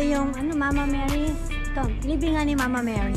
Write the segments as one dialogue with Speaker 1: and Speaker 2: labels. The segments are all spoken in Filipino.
Speaker 1: Ito yung, ano, Mama Mary. Ito, living nga ni Mama Mary.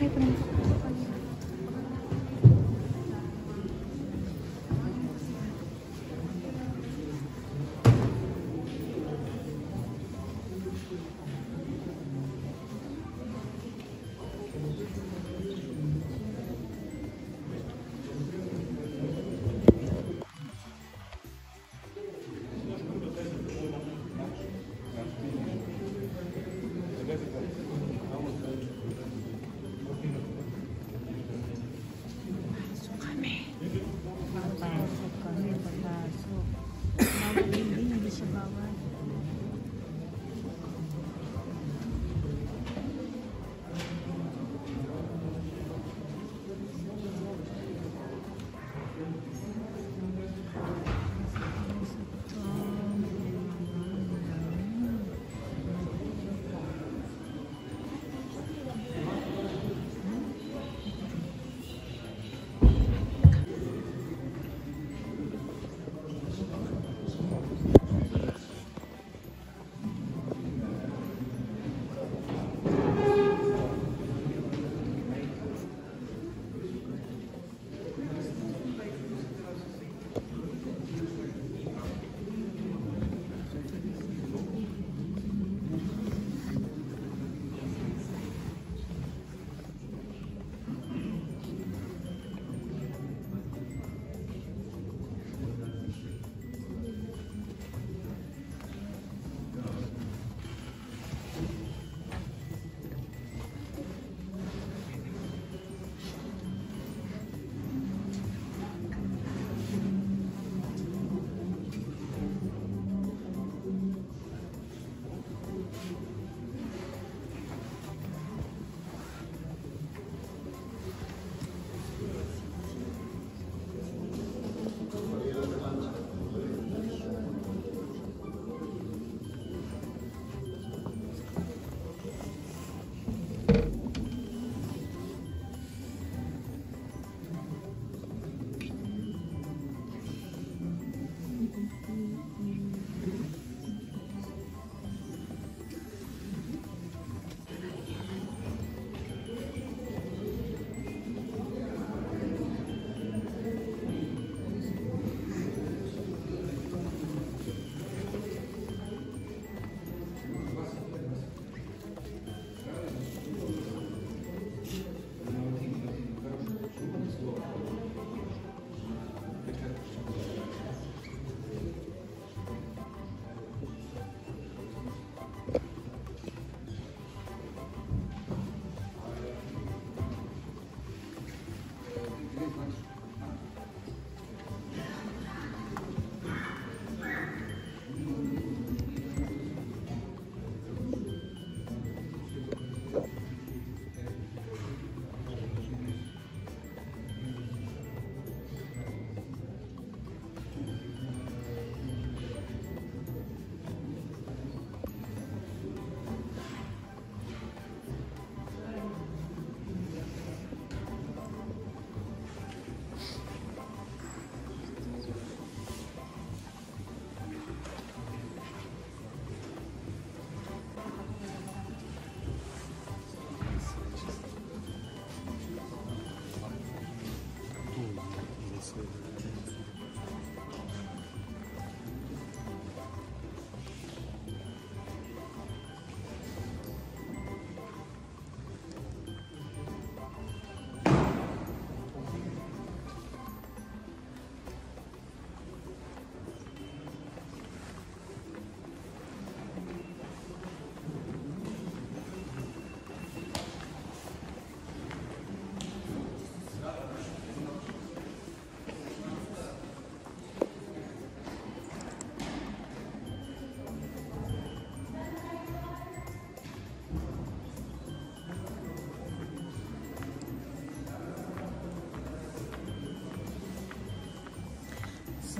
Speaker 1: Ay,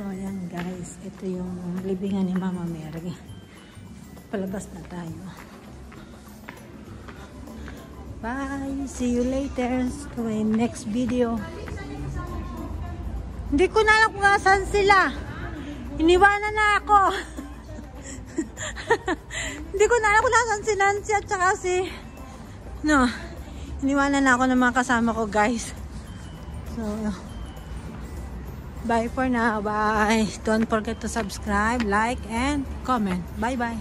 Speaker 1: So, ayan guys. Ito yung libingan ni Mama Mary. Palabas na tayo. Bye! See you later to my next video. Hindi ko na alam kung nasan sila. Iniwanan na ako. Hindi ko na alam kung nasan si Nancy at saka si... No. iniwanan na ako ng mga kasama ko guys. So, bye for now. Bye. Don't forget to subscribe, like, and comment. Bye-bye.